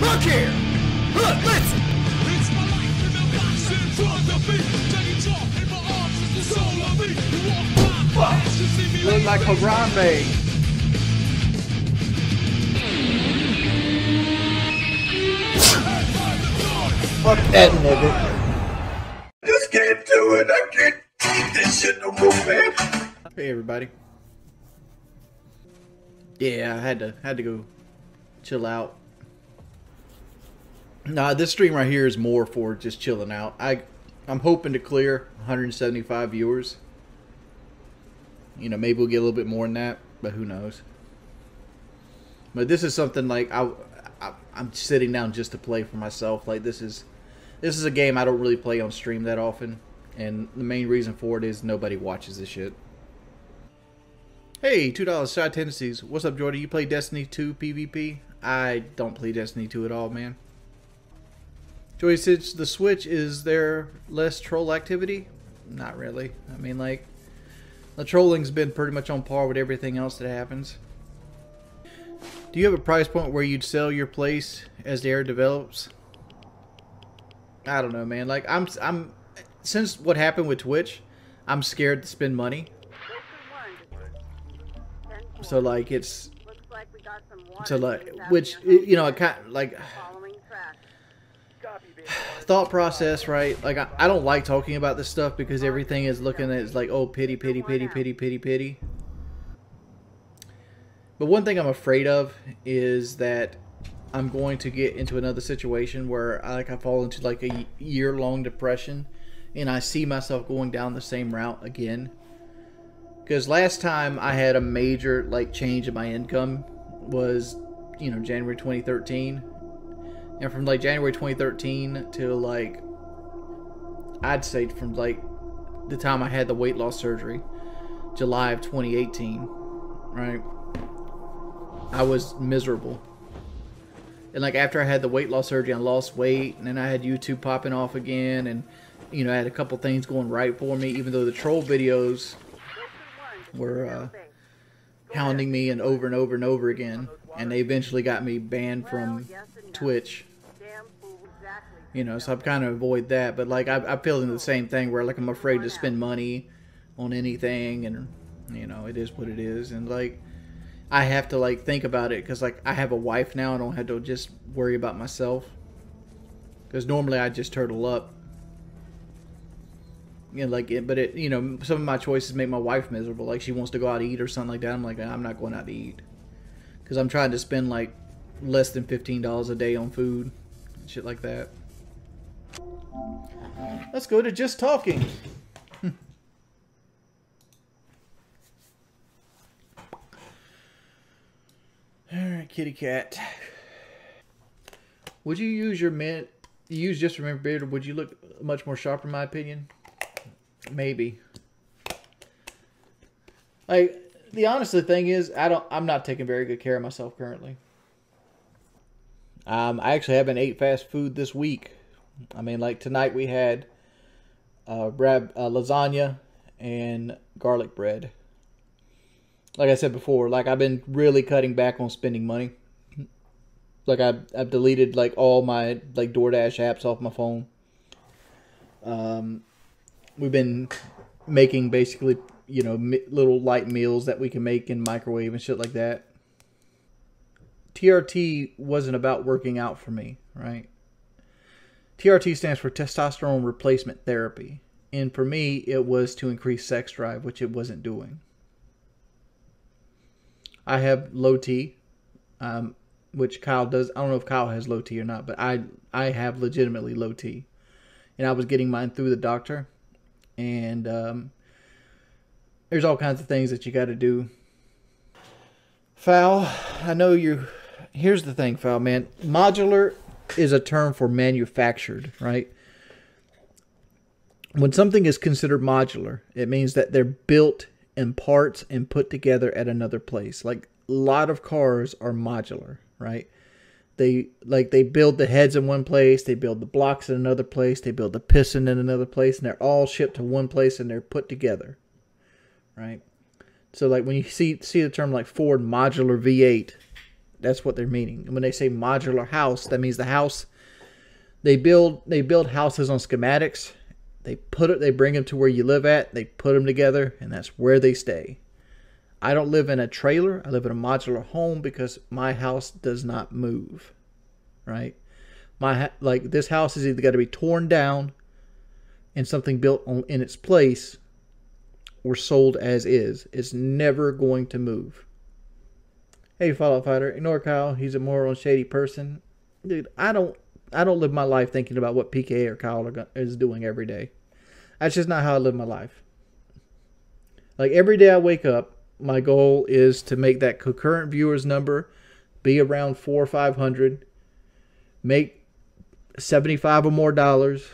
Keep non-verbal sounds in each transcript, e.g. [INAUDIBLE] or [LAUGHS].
Look here! Look, listen! It's my life and the passion for the beat. Taking talk in my arms is the soul of me. You walk by, ask to see me Look like Harambe. Fuck that nigga. Just can't do it. I can't take this shit no more, man. Hey everybody. Yeah, I had to had to go chill out. Nah, this stream right here is more for just chilling out. I I'm hoping to clear 175 viewers. You know, maybe we'll get a little bit more than that, but who knows. But this is something like I, I I'm sitting down just to play for myself. Like this is this is a game I don't really play on stream that often, and the main reason for it is nobody watches this shit. Hey, two dollars side tendencies. What's up, Jordie? You play Destiny 2 PvP? I don't play Destiny 2 at all, man. Joey says the Switch is there less troll activity? Not really. I mean, like the trolling's been pretty much on par with everything else that happens. Do you have a price point where you'd sell your place as the air develops? I don't know, man. Like I'm, I'm since what happened with Twitch, I'm scared to spend money. So like it's Looks like we got some water so like which you know I home kind like. Thought process right? Like I, I don't like talking about this stuff because everything is looking at it's like oh pity pity pity pity pity pity. But one thing i'm afraid of is that i'm going to get into another situation where I, like i fall into like a year long depression and i see myself going down the same route again. Because last time i had a major like change in my income was you know january 2013 and from like January 2013 to like I'd say from like the time I had the weight loss surgery, July of 2018, right? I was miserable. And like after I had the weight loss surgery, I lost weight, and then I had YouTube popping off again, and you know I had a couple things going right for me, even though the troll videos were uh, hounding me and over and over and over again, and they eventually got me banned from Twitch. You know, so I'm kind of avoid that. But like, I, I feel the same thing where like I'm afraid to spend money on anything, and you know, it is what it is. And like, I have to like think about it because like I have a wife now. I don't have to just worry about myself. Because normally I just turtle up. You know, like it, but it, you know, some of my choices make my wife miserable. Like she wants to go out to eat or something like that. I'm like, I'm not going out to eat because I'm trying to spend like less than fifteen dollars a day on food, shit like that. Let's go to just talking. [LAUGHS] All right, kitty cat. Would you use your mint? Use just remember beard, would you look much more sharp? In my opinion, maybe. Like the honest thing is, I don't. I'm not taking very good care of myself currently. Um, I actually haven't ate fast food this week. I mean, like tonight we had uh, brab, uh, lasagna and garlic bread. Like I said before, like I've been really cutting back on spending money. Like I've, I've deleted like all my like DoorDash apps off my phone. Um, we've been making basically you know mi- little light meals that we can make in microwave and shit like that. TRT wasn't about working out for me, right? TRT stands for testosterone replacement therapy. And for me, it was to increase sex drive, which it wasn't doing. I have low T, um, which Kyle does. I don't know if Kyle has low T or not, but I I have legitimately low T, and I was getting mine through the doctor, and um, there's all kinds of things that you got to do. Foul, I know you. Here's the thing, foul man. Modular is a term for manufactured, right? When something is considered modular, it means that they're built in parts and put together at another place. Like a lot of cars are modular, right? They like they build the heads in one place, they build the blocks in another place, they build the piston in another place, and they're all shipped to one place and they're put together, right? So like when you see see the term like Ford modular V8, that's what they're meaning. And when they say modular house, that means the house they build they build houses on schematics. They put it they bring them to where you live at, they put them together and that's where they stay. I don't live in a trailer. I live in a modular home because my house does not move. Right? My like this house is either got to be torn down and something built on, in its place or sold as is. It's never going to move. Hey, Fallout Fighter, ignore Kyle. He's a moral and shady person. Dude, I don't, I don't live my life thinking about what PKA or Kyle are, is doing every day. That's just not how I live my life. Like every day I wake up, my goal is to make that concurrent viewers number be around four or five hundred, make seventy-five or more dollars,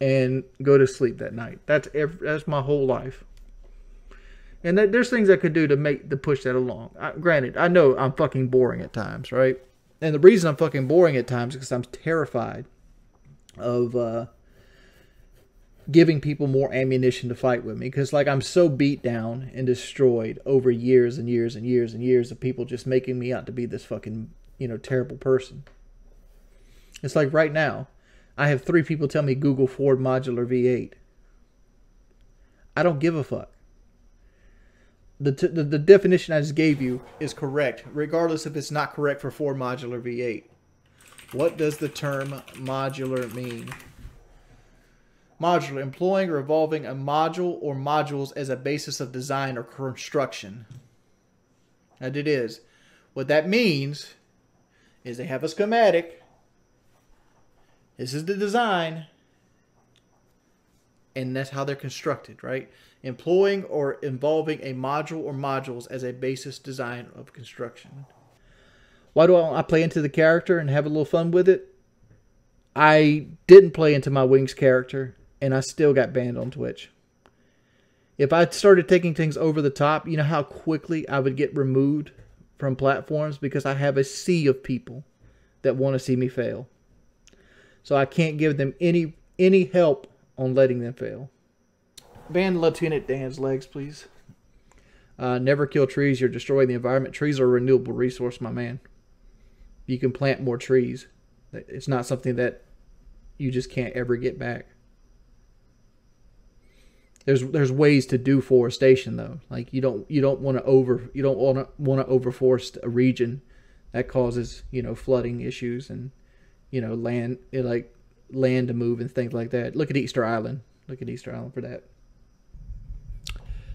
and go to sleep that night. That's every, that's my whole life. And there- there's things I could do to make to push that along. I, granted, I know I'm fucking boring at times, right? And the reason I'm fucking boring at times is because I'm terrified of uh, giving people more ammunition to fight with me. Because like I'm so beat down and destroyed over years and years and years and years of people just making me out to be this fucking you know terrible person. It's like right now, I have three people tell me Google Ford Modular V8. I don't give a fuck. The, the, the definition I just gave you is correct, regardless if it's not correct for Ford Modular V8. What does the term modular mean? Modular, employing or evolving a module or modules as a basis of design or construction. And it is. What that means is they have a schematic. This is the design. And that's how they're constructed, right? Employing or involving a module or modules as a basis design of construction. Why do I, I play into the character and have a little fun with it? I didn't play into my Wings character, and I still got banned on Twitch. If I started taking things over the top, you know how quickly I would get removed from platforms because I have a sea of people that want to see me fail. So I can't give them any any help on letting them fail. Ban Lieutenant Dan's legs, please. Uh, never kill trees. You're destroying the environment. Trees are a renewable resource, my man. You can plant more trees. It's not something that you just can't ever get back. There's there's ways to do forestation though. Like you don't you don't want to over you don't want to want to overforest a region that causes you know flooding issues and you know land like land to move and things like that. Look at Easter Island. Look at Easter Island for that.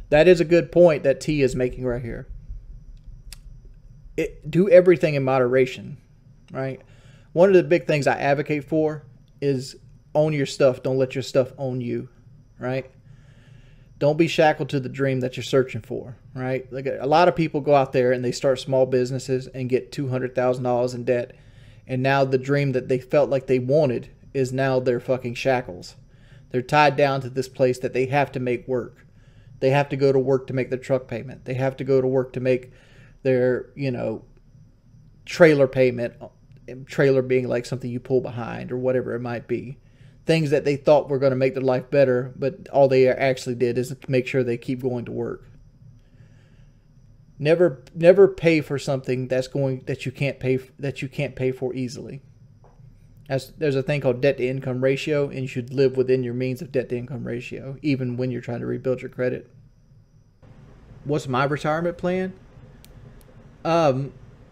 That is a good point that T is making right here. It, do everything in moderation, right? One of the big things I advocate for is own your stuff. Don't let your stuff own you, right? Don't be shackled to the dream that you're searching for, right? Like a lot of people go out there and they start small businesses and get two hundred thousand dollars in debt, and now the dream that they felt like they wanted is now their fucking shackles. They're tied down to this place that they have to make work. They have to go to work to make their truck payment. They have to go to work to make their, you know, trailer payment. Um, trailer being like something you pull behind or whatever it might be. Things that they thought were going to make their life better, but all they actually did is make sure they keep going to work. Never, never pay for something that's going that you can't pay that you can't pay for easily. As there's a thing called debt to income ratio, and you should live within your means of debt to income ratio, even when you're trying to rebuild your credit. What's my retirement plan? Um,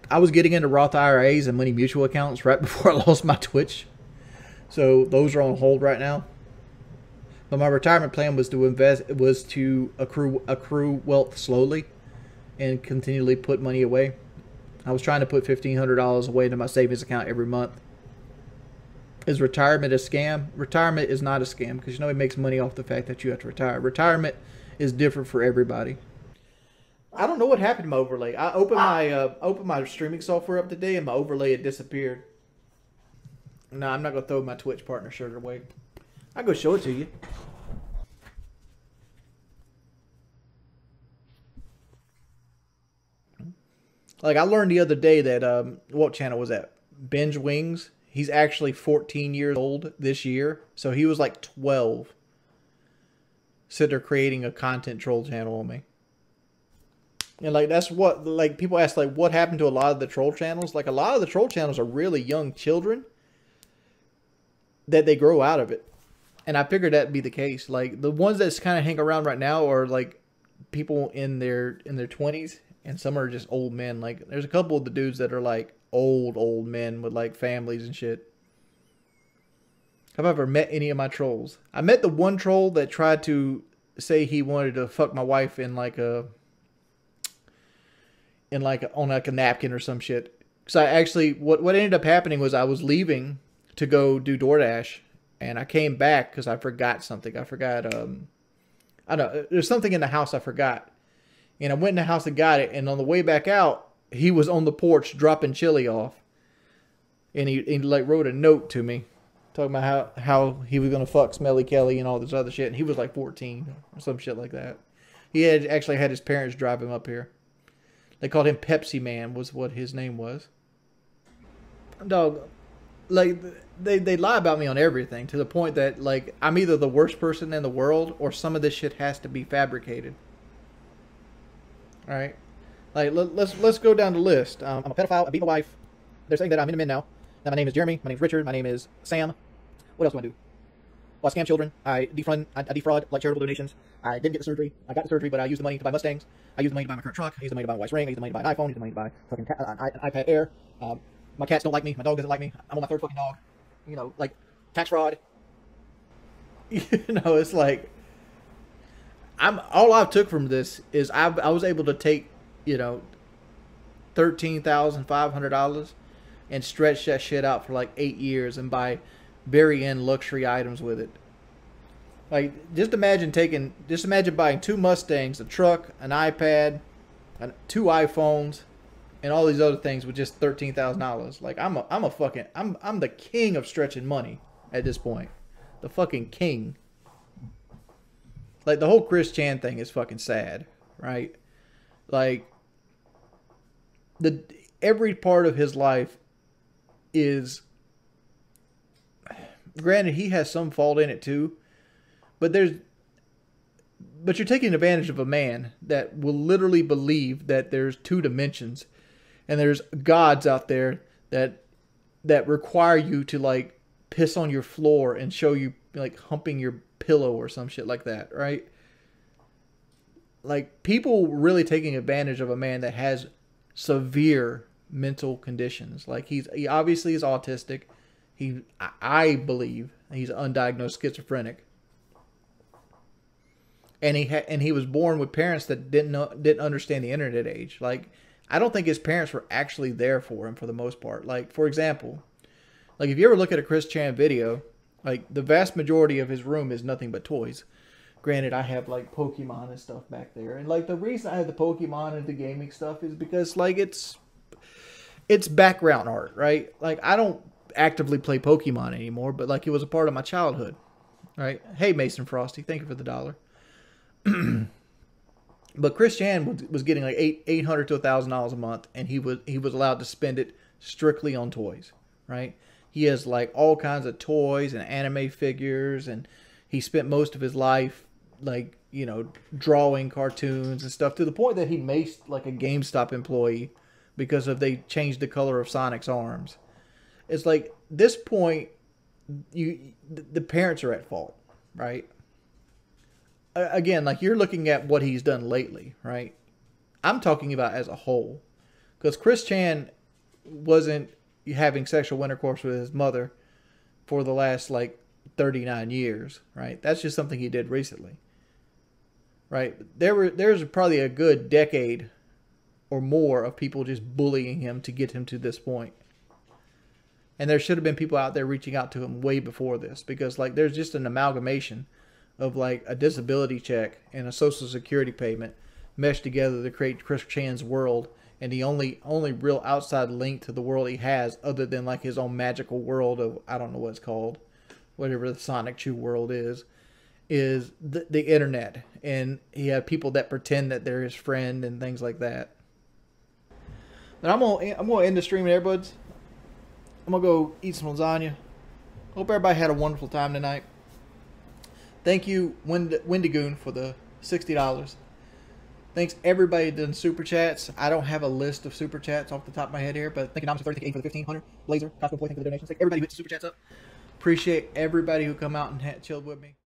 I was getting into Roth IRAs and money mutual accounts right [LAUGHS] before I lost my Twitch, so those are on hold right now. But my retirement plan was to invest was to accrue accrue wealth slowly, and continually put money away. I was trying to put fifteen hundred dollars away into my savings account every month. Is retirement a scam? Retirement is not a scam because you know he makes money off the fact that you have to retire. Retirement is different for everybody. I don't know what happened to my overlay. I opened my uh, opened my streaming software up today and my overlay had disappeared. No, I'm not gonna throw my Twitch partner shirt away. I'll go show it to you. Like I learned the other day that um, what channel was that? Binge Wings. He's actually 14 years old this year, so he was like 12. Sitting there creating a content troll channel on me. And like that's what like people ask like what happened to a lot of the troll channels? Like a lot of the troll channels are really young children that they grow out of it. And I figured that'd be the case. Like the ones that's kind of hang around right now are like people in their in their 20s and some are just old men. Like there's a couple of the dudes that are like old old men with like families and shit. Have I ever met any of my trolls? I met the one troll that tried to say he wanted to fuck my wife in like a in like a, on like a napkin or some shit. Because I actually what what ended up happening was I was leaving to go do DoorDash, and I came back because I forgot something. I forgot um I don't know. There's something in the house I forgot, and I went in the house and got it. And on the way back out, he was on the porch dropping chili off, and he, he like wrote a note to me talking about how, how he was gonna fuck Smelly Kelly and all this other shit. And he was like 14 or some shit like that. He had actually had his parents drive him up here. They called him Pepsi Man was what his name was. Dog, like they they lie about me on everything to the point that like I'm either the worst person in the world or some of this shit has to be fabricated. All right, like let, let's let's go down the list. Um, I'm a pedophile. I beat my wife. They're saying that I'm in a now. Now my name is Jeremy. My name is Richard. My name is Sam. What else do I do? Well, I scam children. I defraud. I, I defraud like charitable donations. I didn't get the surgery. I got the surgery, but I used the money to buy Mustangs. I used the money to buy my current truck. I used the money to buy my wife's ring. I used the money to buy an iPhone. I used the money to buy fucking ta- uh, an iPad Air. Um, my cats don't like me. My dog doesn't like me. I'm on my third fucking dog. You know, like tax fraud. [LAUGHS] You know, it's like I'm all I took from this is I I was able to take you know thirteen thousand five hundred dollars and stretch that shit out for like eight years and buy very end luxury items with it. Like just imagine taking just imagine buying two Mustangs, a truck, an iPad, and two iPhones, and all these other things with just thirteen thousand dollars. Like I'm a I'm a fucking I'm I'm the king of stretching money at this point. The fucking king. Like the whole Chris Chan thing is fucking sad, right? Like the every part of his life is granted he has some fault in it too, but there's but you're taking advantage of a man that will literally believe that there's two dimensions and there's gods out there that that require you to like piss on your floor and show you like humping your pillow or some shit like that, right? Like people really taking advantage of a man that has severe mental conditions. Like he's he obviously is autistic. He I- believe he's undiagnosed schizophrenic. And he ha- and he was born with parents that didn't know didn't understand the internet age. Like I don't think his parents were actually there for him for the most part. Like for example, like if you ever look at a Chris Chan video, like the vast majority of his room is nothing but toys. Granted, I have like Pokemon and stuff back there, and like the reason I have the Pokemon and the gaming stuff is because like it's it's background art, right? Like I don't actively play Pokemon anymore, but like it was a part of my childhood, right? Hey, Mason Frosty, thank you for the dollar. [CLEARS THROAT] but Chris Chan was, was getting like eight eight hundred to a thousand dollars a month, and he was he was allowed to spend it strictly on toys, right? He has like all kinds of toys and anime figures, and he spent most of his life like you know drawing cartoons and stuff to the point that he maced like a GameStop employee because of they changed the color of Sonic's arms. It's like this point, you the parents are at fault, right? Again, like you're looking at what he's done lately, right? I'm talking about as a whole, because Chris Chan wasn't having sexual intercourse with his mother for the last like 39 years, right? That's just something he did recently. Right? There were there's probably a good decade or more of people just bullying him to get him to this point. And there should have been people out there reaching out to him way before this because like there's just an amalgamation of like a disability check and a social security payment meshed together to create Chris Chan's world and the only only real outside link to the world he has other than like his own magical world of I don't know what it's called whatever the Sonichu world is is the, the internet and he had people that pretend that they're his friend and things like that but I'm gonna I'm gonna end the stream there, buds. I'm gonna go eat some lasagna. Hope everybody had a wonderful time tonight. Thank you, Wind Wendigoon, for the sixty dollars. Thanks everybody done super chats. I don't have a list of super chats off the top of my head here, but thank you, Noms for 30, thank you for the 15, Hunter, Blazer, Costco Boy, thank you for the donations. Thank everybody who super chats up. Appreciate everybody who come out and chilled with me.